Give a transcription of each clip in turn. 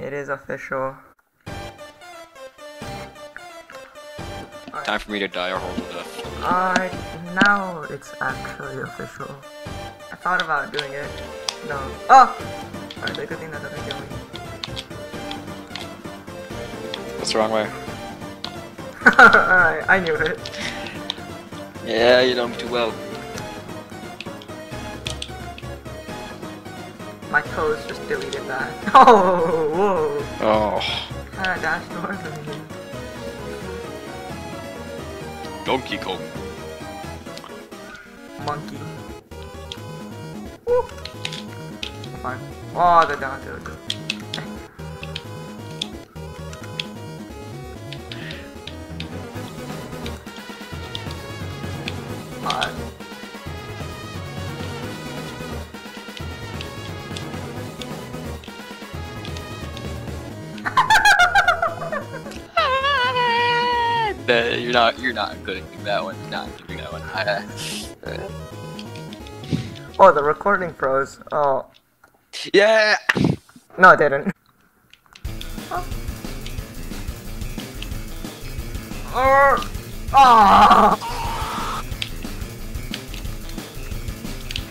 It is official. Time for me to die or hold the death. Uh, now it's actually official. I thought about doing it. No. Oh! Alright, the good thing that doesn't kill me. What's the wrong way? Alright, I knew it. Yeah, you know me too well. My toes just deleted that. Oh, whoa. Oh, Kinda dashed me. Donkey Kong. Monkey. Woo. Fine. Oh, the down to Uh, you're not. You're not good at that one. You're not doing that one. I, uh, Oh, the recording froze. Oh. yeah. No, it didn't. Oh. Oh. Ah.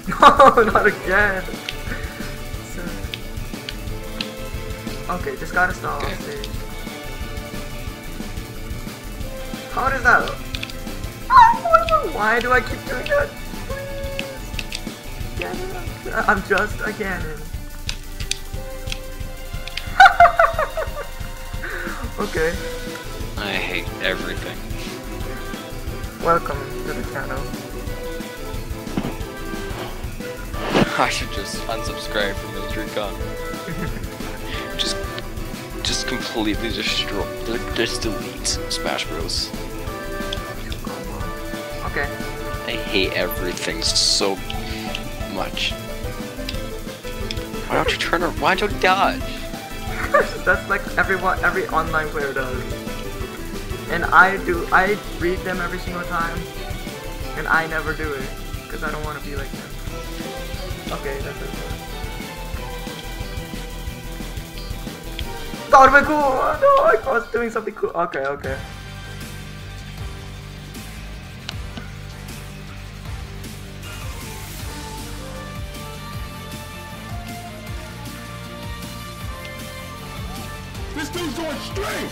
No, not again. So- Okay, just gotta stall on stage. How does that? Oh, why do I keep doing that? Please. I'm just a Ganon. okay, I hate everything. welcome to the channel. I should just unsubscribe from Misery Con. just, just completely destroy, just delete Smash Bros. Okay. I hate everything so much. Why don't you turn around? Why don't you dodge? That's like everyone, every online player does. And I do, I read them every single time, and I never do it because I don't want to be like them. Okay, that's it. That would've been cool. Oh, no, I was doing something cool. Okay, okay. This dude's doing straight!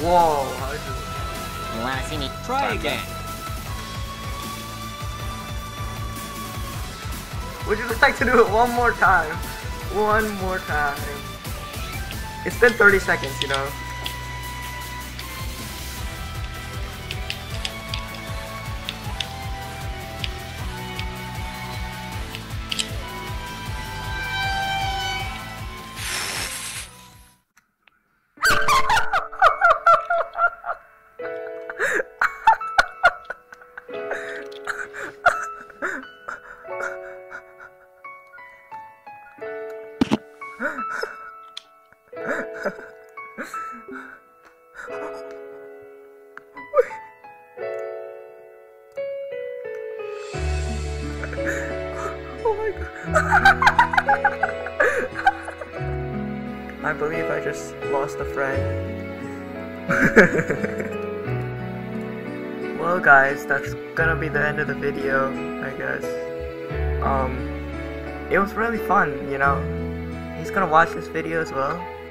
Whoa, how did You wanna see me? Try Time's again. Would you like to do it one more time? One more time. It's been 30 seconds, you know. I believe I just lost a friend. well guys, that's gonna be the end of the video, I guess. Um, it was really fun, you know. He's gonna watch this video as well.